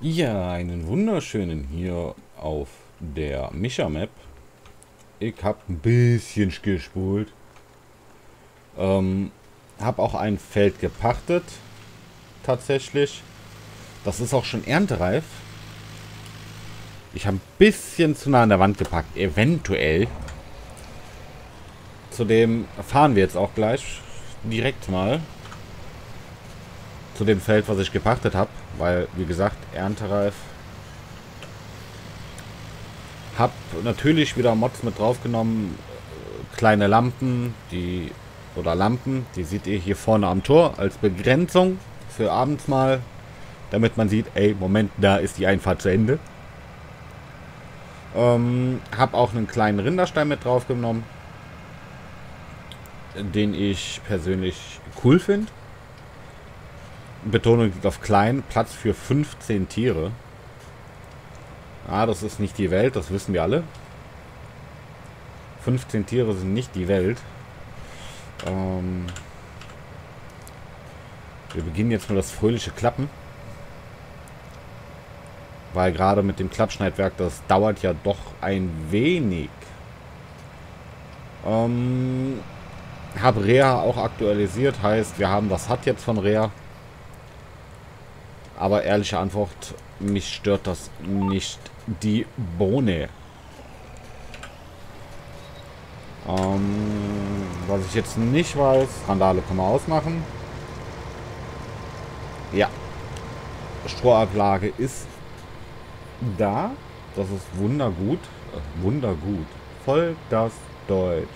Ja, einen wunderschönen hier auf der Micha-Map. Ich habe ein bisschen gespult. Ähm, habe auch ein Feld gepachtet. Tatsächlich. Das ist auch schon erntereif. Ich habe ein bisschen zu nah an der Wand gepackt. Eventuell. Zudem fahren wir jetzt auch gleich direkt mal zu dem Feld, was ich gepachtet habe. Weil, wie gesagt, erntereif. Hab natürlich wieder Mods mit draufgenommen. Kleine Lampen, die oder Lampen, die seht ihr hier vorne am Tor als Begrenzung für abends mal, damit man sieht, ey, Moment, da ist die Einfahrt zu Ende. Ähm, hab auch einen kleinen Rinderstein mit draufgenommen, den ich persönlich cool finde. Betonung liegt auf klein, Platz für 15 Tiere. Ah, das ist nicht die Welt, das wissen wir alle. 15 Tiere sind nicht die Welt. Ähm wir beginnen jetzt mal das fröhliche Klappen. Weil gerade mit dem Klappschneidwerk, das dauert ja doch ein wenig. Ähm, habe Rea auch aktualisiert, heißt, wir haben das Hat jetzt von Rea. Aber ehrliche Antwort, mich stört das nicht die Bohne. Ähm, was ich jetzt nicht weiß, Randale können wir ausmachen. Ja. Strohablage ist da. Das ist wundergut. Äh, wundergut. Voll das Deutsch.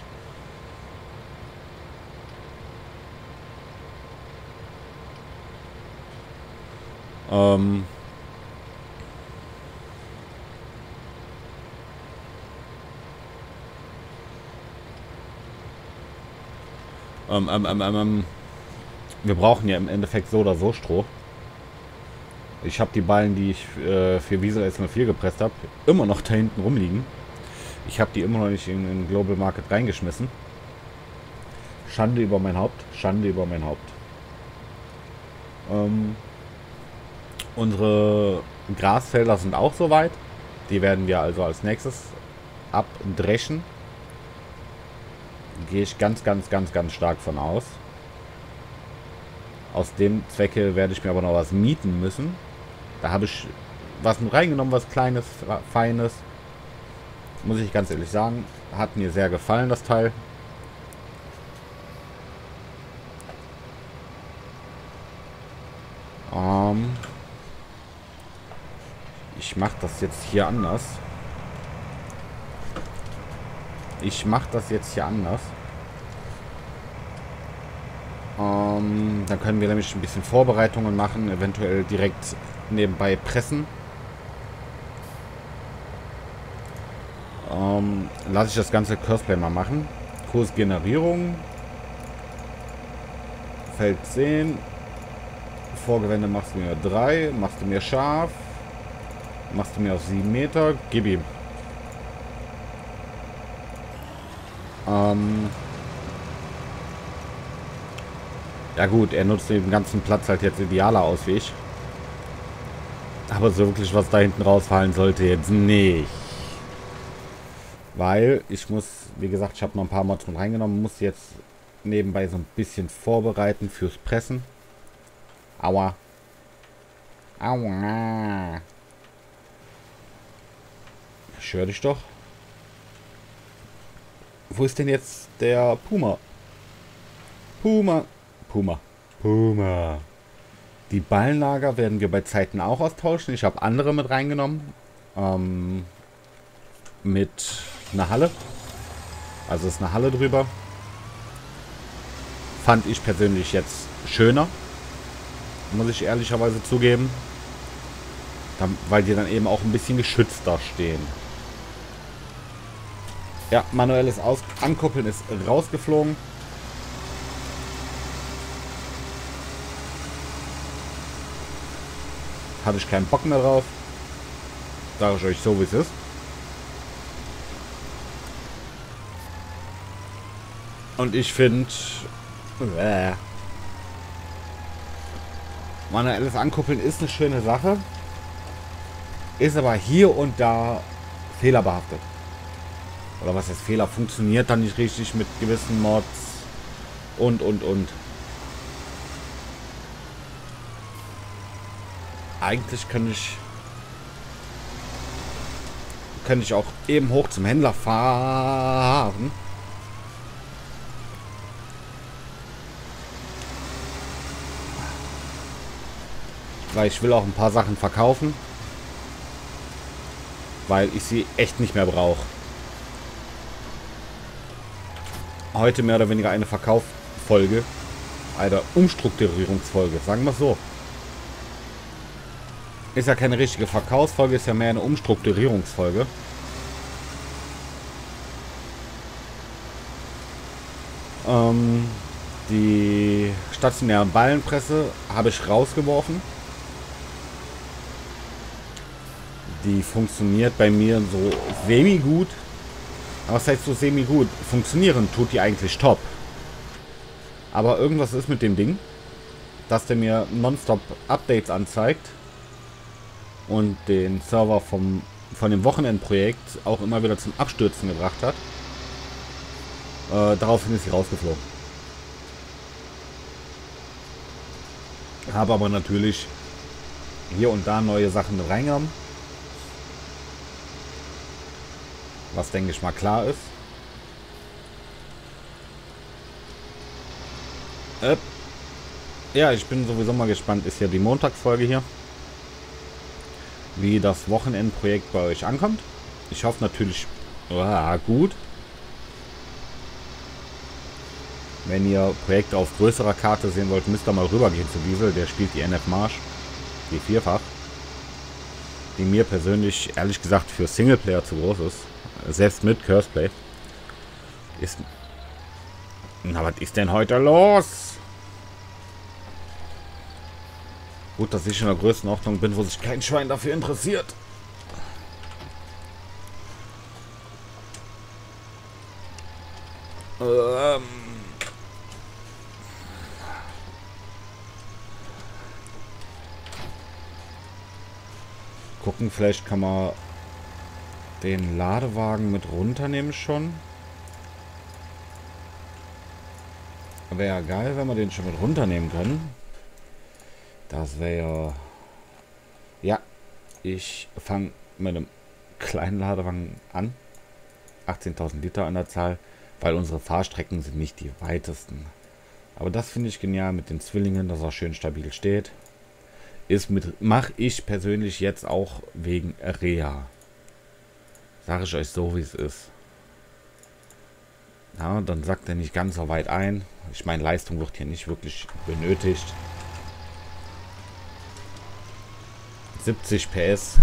Ähm, ähm, ähm, ähm, ähm, wir brauchen ja im Endeffekt so oder so Stroh. Ich habe die Ballen, die ich äh, für Wiesel S04 gepresst habe, immer noch da hinten rumliegen. Ich habe die immer noch nicht in den Global Market reingeschmissen. Schande über mein Haupt. Schande über mein Haupt. Ähm, Unsere Grasfelder sind auch soweit. Die werden wir also als nächstes abdreschen. Gehe ich ganz, ganz, ganz, ganz stark von aus. Aus dem Zwecke werde ich mir aber noch was mieten müssen. Da habe ich was mit reingenommen, was Kleines, Feines. Muss ich ganz ehrlich sagen. Hat mir sehr gefallen, das Teil. Ähm... Ich mache das jetzt hier anders. Ich mache das jetzt hier anders. Ähm, dann können wir nämlich ein bisschen Vorbereitungen machen, eventuell direkt nebenbei pressen. Ähm, lasse ich das ganze Cursplay mal machen. Kursgenerierung. Feld 10. Vorgewende machst du mir 3. Machst du mir scharf. Machst du mir auf 7 Meter? Gib ihm. Ähm ja gut, er nutzt den ganzen Platz halt jetzt idealer aus wie ich. Aber so wirklich was da hinten rausfallen sollte jetzt nicht. Weil ich muss, wie gesagt, ich habe noch ein paar Mods mit reingenommen, muss jetzt nebenbei so ein bisschen vorbereiten fürs Pressen. Aua. Aua. Ich höre dich doch. Wo ist denn jetzt der Puma? Puma. Puma. Puma. Die Ballenlager werden wir bei Zeiten auch austauschen. Ich habe andere mit reingenommen. Ähm, mit einer Halle. Also ist eine Halle drüber. Fand ich persönlich jetzt schöner. Muss ich ehrlicherweise zugeben. weil die dann eben auch ein bisschen geschützter stehen. Ja, manuelles Aus Ankuppeln ist rausgeflogen. Hatte ich keinen Bock mehr drauf. Sage ich euch so, wie es ist. Und ich finde... Manuelles Ankuppeln ist eine schöne Sache. Ist aber hier und da fehlerbehaftet. Oder was ist Fehler? Funktioniert dann nicht richtig mit gewissen Mods. Und, und, und. Eigentlich könnte ich... Könnte ich auch eben hoch zum Händler fahren. Weil ich will auch ein paar Sachen verkaufen. Weil ich sie echt nicht mehr brauche. Heute mehr oder weniger eine Verkaufsfolge. Eine Umstrukturierungsfolge, sagen wir es so. Ist ja keine richtige Verkaufsfolge, ist ja mehr eine Umstrukturierungsfolge. Ähm, die stationäre Ballenpresse habe ich rausgeworfen. Die funktioniert bei mir so semi-gut. Aber was heißt so semi-gut? Funktionieren tut die eigentlich top. Aber irgendwas ist mit dem Ding, dass der mir nonstop Updates anzeigt und den Server vom, von dem Wochenendprojekt auch immer wieder zum Abstürzen gebracht hat. Äh, daraufhin ist sie rausgeflogen. Habe aber natürlich hier und da neue Sachen reingenommen. Was denke ich mal klar ist. Äh, ja, ich bin sowieso mal gespannt. Ist ja die Montagsfolge hier. Wie das Wochenendprojekt bei euch ankommt. Ich hoffe natürlich ah, gut. Wenn ihr Projekte auf größerer Karte sehen wollt, müsst ihr mal rübergehen zu Diesel. Der spielt die NF Marsch. Die vierfach. Die mir persönlich, ehrlich gesagt, für Singleplayer zu groß ist. Selbst mit Curseplay. Ist. Na, was ist denn heute los? Gut, dass ich in der Größenordnung bin, wo sich kein Schwein dafür interessiert. Ähm. Gucken, vielleicht kann man den Ladewagen mit runternehmen schon. Wäre ja geil, wenn wir den schon mit runternehmen können. Das wäre ja... ich fange mit einem kleinen Ladewagen an. 18.000 Liter an der Zahl, weil unsere Fahrstrecken sind nicht die weitesten. Aber das finde ich genial mit den Zwillingen, dass er schön stabil steht. Ist mit, mache ich persönlich jetzt auch wegen Reha. Sage ich euch so, wie es ist. Ja, dann sagt er nicht ganz so weit ein. Ich meine, Leistung wird hier nicht wirklich benötigt. 70 PS.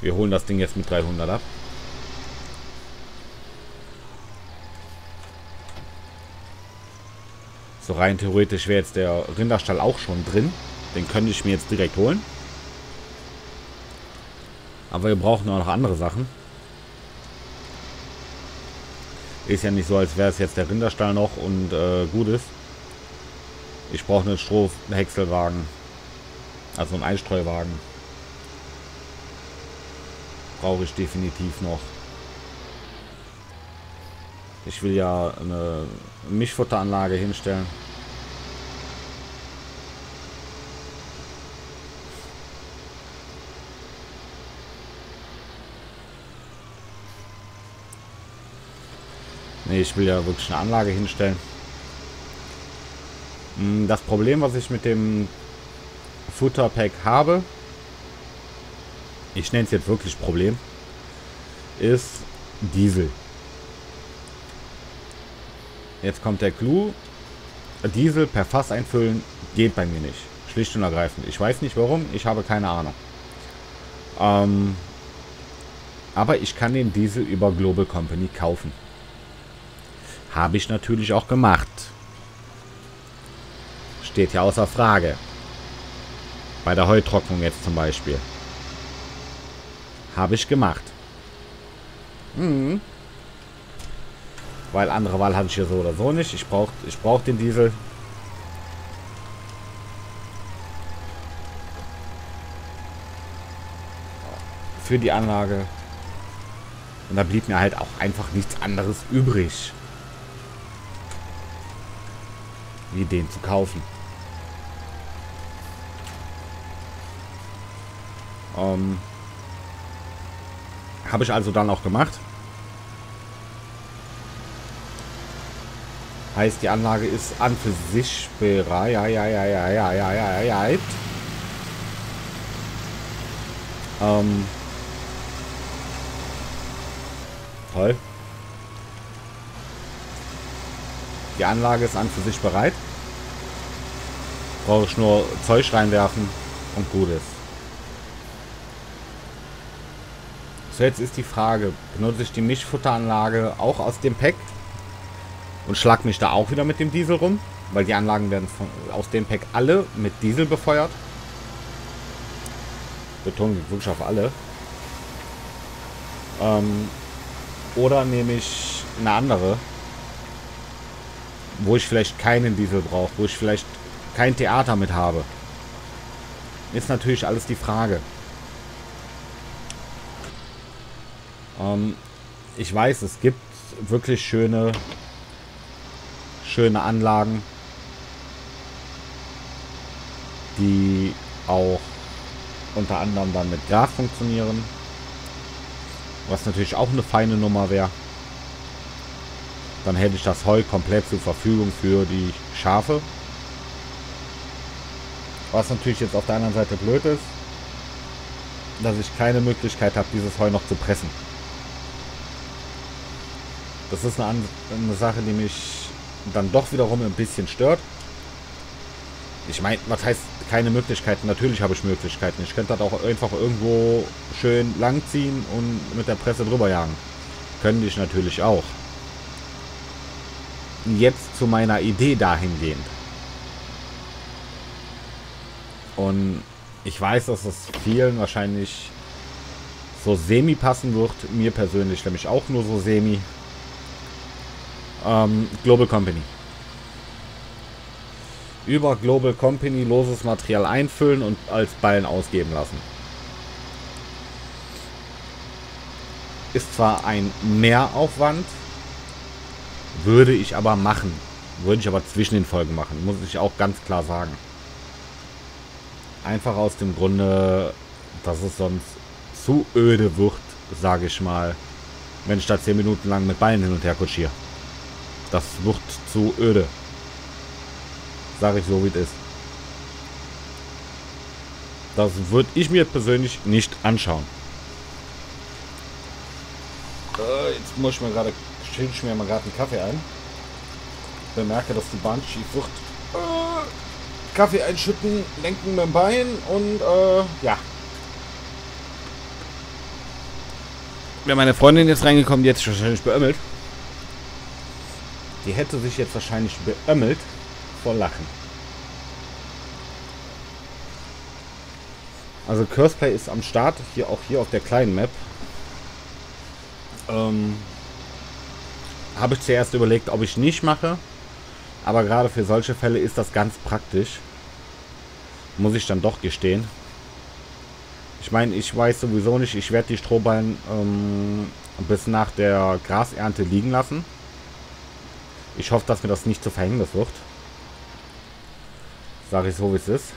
Wir holen das Ding jetzt mit 300 ab. So rein theoretisch wäre jetzt der Rinderstall auch schon drin. Den könnte ich mir jetzt direkt holen. Aber wir brauchen auch noch andere Sachen. Ist ja nicht so, als wäre es jetzt der Rinderstall noch und äh, gut ist. Ich brauche einen Strohhäckselwagen. Also einen Einstreuwagen. Brauche ich definitiv noch. Ich will ja eine Mischfutteranlage hinstellen. Nee, ich will ja wirklich eine Anlage hinstellen. Hm, das Problem, was ich mit dem Futterpack habe, ich nenne es jetzt wirklich Problem, ist Diesel. Jetzt kommt der Clou. Diesel per Fass einfüllen geht bei mir nicht. Schlicht und ergreifend. Ich weiß nicht warum, ich habe keine Ahnung. Ähm, aber ich kann den Diesel über Global Company kaufen. Habe ich natürlich auch gemacht. Steht ja außer Frage. Bei der Heutrocknung jetzt zum Beispiel. Habe ich gemacht. Mhm. Weil andere Wahl hatte ich hier so oder so nicht. Ich brauche ich brauch den Diesel. für die Anlage. Und da blieb mir halt auch einfach nichts anderes übrig. wie den zu kaufen. Ähm, Habe ich also dann auch gemacht. Heißt, die Anlage ist an für sich bereit. Ja, ja, ja, ja, ja, ja, ja, ja. ja. Ähm. Toll. Die Anlage ist an für sich bereit. Brauche ich nur Zeug reinwerfen und gut ist. So, jetzt ist die Frage, benutze ich die Mischfutteranlage auch aus dem Pack? Und schlag mich da auch wieder mit dem Diesel rum? Weil die Anlagen werden von, aus dem Pack alle mit Diesel befeuert. Betonung liegt wirklich auf alle. Ähm, oder nehme ich eine andere, wo ich vielleicht keinen Diesel brauche, wo ich vielleicht kein Theater mit habe. Ist natürlich alles die Frage. Ähm, ich weiß, es gibt wirklich schöne, schöne Anlagen, die auch unter anderem dann mit Gras funktionieren. Was natürlich auch eine feine Nummer wäre. Dann hätte ich das Heu komplett zur Verfügung für die Schafe. Was natürlich jetzt auf der anderen Seite blöd ist, dass ich keine Möglichkeit habe, dieses Heu noch zu pressen. Das ist eine, eine Sache, die mich dann doch wiederum ein bisschen stört. Ich meine, was heißt keine Möglichkeiten? Natürlich habe ich Möglichkeiten. Ich könnte das auch einfach irgendwo schön langziehen und mit der Presse drüber jagen. Könnte ich natürlich auch. Jetzt zu meiner Idee dahingehend. Und ich weiß, dass es vielen wahrscheinlich so semi passen wird. Mir persönlich nämlich auch nur so semi. Ähm, Global Company über Global Company loses Material einfüllen und als Ballen ausgeben lassen. Ist zwar ein Mehraufwand, würde ich aber machen. Würde ich aber zwischen den Folgen machen, muss ich auch ganz klar sagen. Einfach aus dem Grunde, dass es sonst zu öde wird, sage ich mal, wenn ich da 10 Minuten lang mit Ballen hin und her kutschiere. Das wird zu öde. Sage ich so, wie es ist. Das würde ich mir persönlich nicht anschauen. Äh, jetzt muss ich mir gerade, schenke ich mir mal gerade einen Kaffee ein. Bemerke, dass die Bahn schief wird. Äh, Kaffee einschütten, lenken mit dem Bein und äh, ja. Wäre meine Freundin jetzt reingekommen, die hätte sich wahrscheinlich beömmelt. Die hätte sich jetzt wahrscheinlich beömmelt vor Lachen. Also Curseplay ist am Start, hier auch hier auf der kleinen Map. Ähm, Habe ich zuerst überlegt, ob ich nicht mache. Aber gerade für solche Fälle ist das ganz praktisch. Muss ich dann doch gestehen. Ich meine, ich weiß sowieso nicht, ich werde die Strohballen ähm, bis nach der Grasernte liegen lassen. Ich hoffe, dass mir das nicht zu Verhängnis wird. Sag ich so, wie es ist.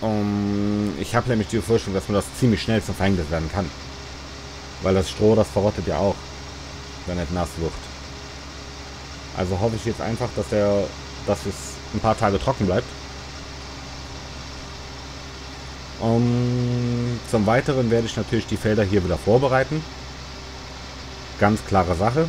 Um, ich habe nämlich die Befürchtung, dass man das ziemlich schnell zum Verhängnis werden kann. Weil das Stroh, das verrottet ja auch, wenn es nass wird. Also hoffe ich jetzt einfach, dass der, dass es ein paar Tage trocken bleibt. Um, zum Weiteren werde ich natürlich die Felder hier wieder vorbereiten. Ganz klare Sache.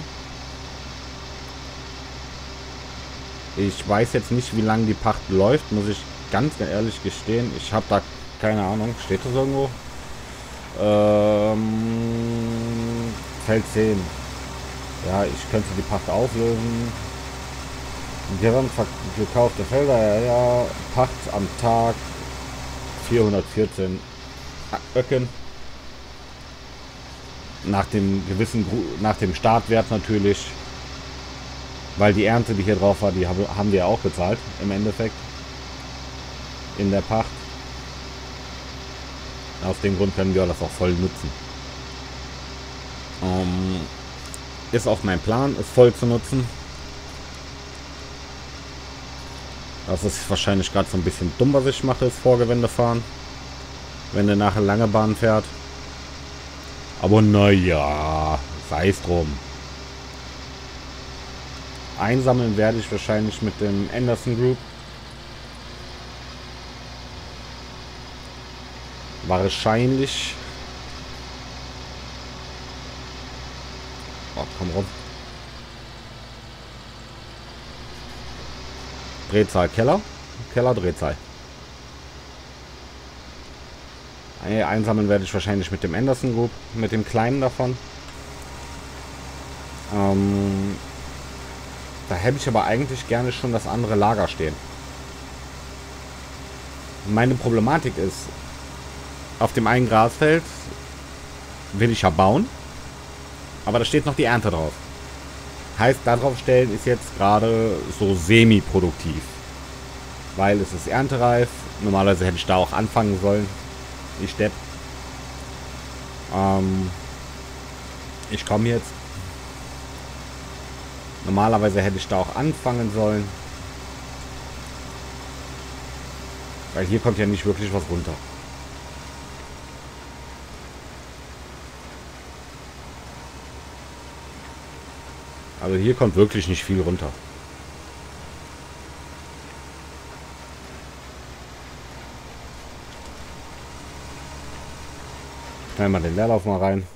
Ich weiß jetzt nicht, wie lange die Pacht läuft, muss ich ganz ehrlich gestehen. Ich habe da keine Ahnung. Steht das irgendwo? Ähm, Feld 10. Ja, ich könnte die Pacht auflösen. Gesamt gekaufte Felder, ja, ja. Pacht am Tag 414 Öcken. Nach dem gewissen, nach dem Startwert natürlich. Weil die Ernte, die hier drauf war, die haben wir auch bezahlt im Endeffekt. in der Pacht. Aus dem Grund können wir das auch voll nutzen. Ähm, ist auch mein Plan, es voll zu nutzen. Das ist wahrscheinlich gerade so ein bisschen dumm, was ich mache, ist Vorgewende fahren. Wenn der nachher lange Bahn fährt. Aber naja, sei es drum. Einsammeln werde ich wahrscheinlich mit dem Anderson Group. Wahrscheinlich. Oh, komm rum. Drehzahl Keller. Keller Drehzahl. Einsammeln werde ich wahrscheinlich mit dem Anderson Group, mit dem kleinen davon. Ähm, da hätte ich aber eigentlich gerne schon das andere Lager stehen. Meine Problematik ist, auf dem einen Grasfeld will ich ja bauen, aber da steht noch die Ernte drauf. Heißt, darauf stellen ist jetzt gerade so semi-produktiv. Weil es ist erntereif. Normalerweise hätte ich da auch anfangen sollen. Ich stepp. Ähm, ich komme jetzt. Normalerweise hätte ich da auch anfangen sollen. Weil hier kommt ja nicht wirklich was runter. Also hier kommt wirklich nicht viel runter. Schnell mal den Leerlauf mal rein.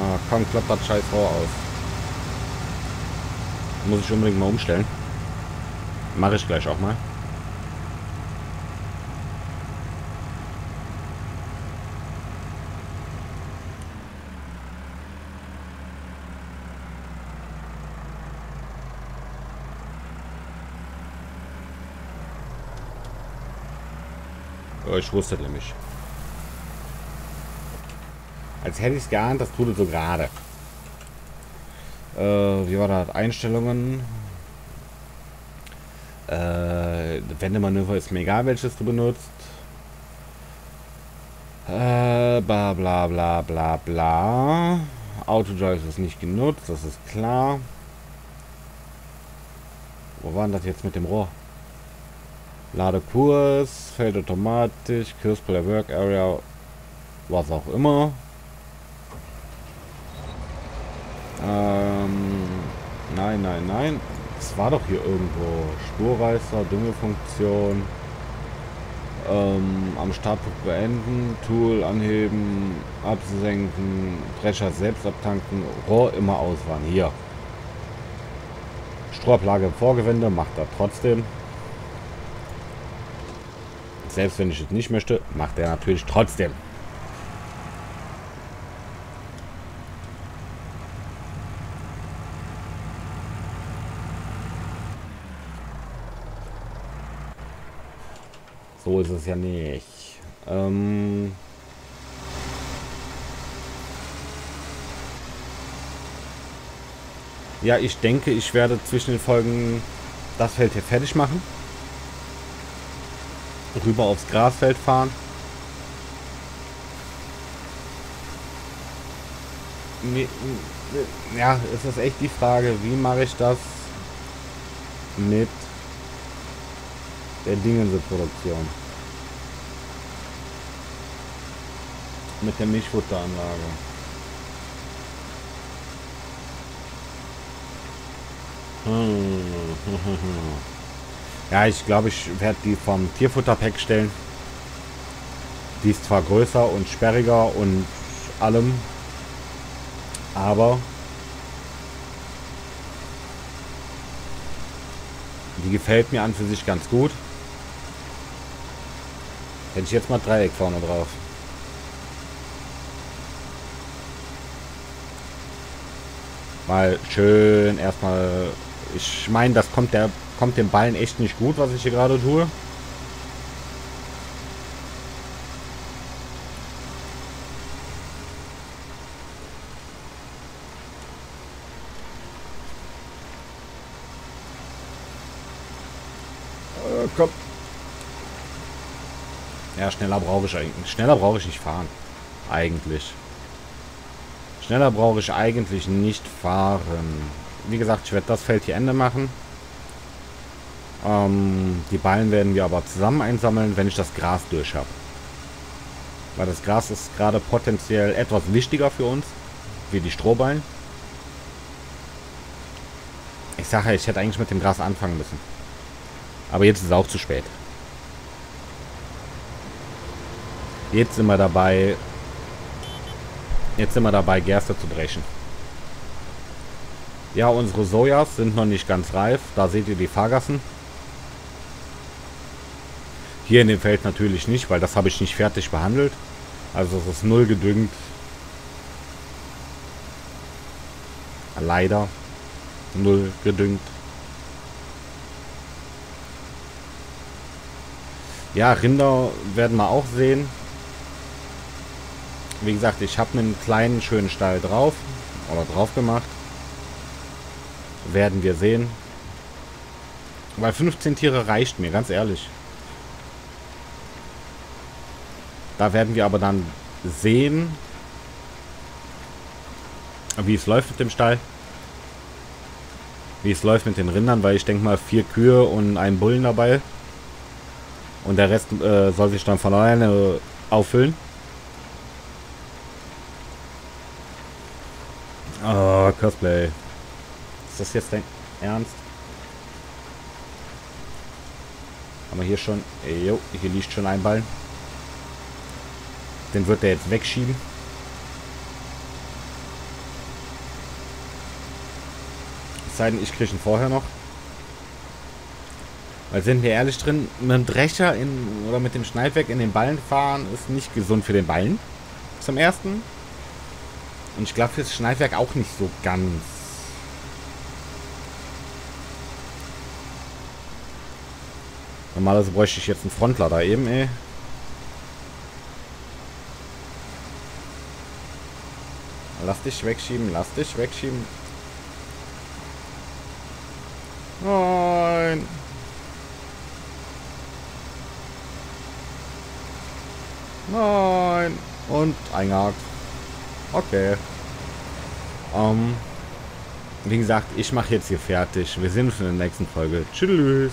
Ah, komm, klappt das scheiß Rohr aus. Muss ich unbedingt mal umstellen. Mache ich gleich auch mal. ich wusste nämlich. Als hätte ich es geahnt, das tut es so gerade. Äh, wie war das? Einstellungen. Äh, Wendemanöver ist mir egal, welches du benutzt. Äh, bla bla bla bla bla. Autodrive ist nicht genutzt, das ist klar. Wo war denn das jetzt mit dem Rohr? Ladekurs, fällt automatisch, Kursplayer Work Area, was auch immer. Ähm, nein, nein, nein. Es war doch hier irgendwo. Spurreißer, Düngefunktion. Ähm, am Startpunkt beenden, Tool anheben, absenken, Drescher selbst abtanken, Rohr immer ausfahren. Hier. Strohablage im Vorgewende, macht er trotzdem. Selbst wenn ich es nicht möchte, macht er natürlich trotzdem. So ist es ja nicht. Ähm ja, ich denke, ich werde zwischen den Folgen das Feld hier fertig machen. Rüber aufs Grasfeld fahren. Ja, es ist echt die Frage, wie mache ich das mit der Dingense-Produktion. Mit der Milchfutteranlage. Ja, ich glaube, ich werde die vom Tierfutterpack stellen. Die ist zwar größer und sperriger und allem, aber die gefällt mir an für sich ganz gut. Hätte ich jetzt mal Dreieck vorne drauf. Mal schön erstmal... Ich meine, das kommt, der, kommt dem Ballen echt nicht gut, was ich hier gerade tue. Oh, komm. Ja, schneller brauche ich eigentlich. Schneller brauche ich nicht fahren. Eigentlich. Schneller brauche ich eigentlich nicht fahren. Wie gesagt, ich werde das Feld hier Ende machen. Ähm, die Ballen werden wir aber zusammen einsammeln, wenn ich das Gras durch habe. Weil das Gras ist gerade potenziell etwas wichtiger für uns, wie die Strohballen. Ich sage ich hätte eigentlich mit dem Gras anfangen müssen. Aber jetzt ist es auch zu spät. Jetzt sind wir dabei. Jetzt sind wir dabei, Gerste zu brechen. Ja, unsere Sojas sind noch nicht ganz reif. Da seht ihr die Fahrgassen. Hier in dem Feld natürlich nicht, weil das habe ich nicht fertig behandelt. Also es ist null gedüngt. Leider. Null gedüngt. Ja, Rinder werden wir auch sehen. Wie gesagt, ich habe einen kleinen schönen Stall drauf. Oder drauf gemacht. Werden wir sehen. Weil 15 Tiere reicht mir, ganz ehrlich. Da werden wir aber dann sehen, wie es läuft mit dem Stall. Wie es läuft mit den Rindern, weil ich denke mal vier Kühe und einen Bullen dabei. Und der Rest äh, soll sich dann von alleine auffüllen. Cosplay. Ist das jetzt dein Ernst? Haben wir hier schon... Jo, hier liegt schon ein Ball. Den wird er jetzt wegschieben. Es sei denn, ich kriege ihn vorher noch. Weil sind wir ehrlich drin, mit dem Drescher in, oder mit dem Schneidwerk in den Ballen fahren ist nicht gesund für den Ballen. Zum ersten. Und ich glaube fürs Schneidwerk auch nicht so ganz. Normalerweise bräuchte ich jetzt einen Frontlader eben, ey. Lass dich wegschieben, lass dich wegschieben. Nein. Nein. Und eingehakt. Okay. Ähm, wie gesagt, ich mache jetzt hier fertig. Wir sehen uns in der nächsten Folge. Tschüss.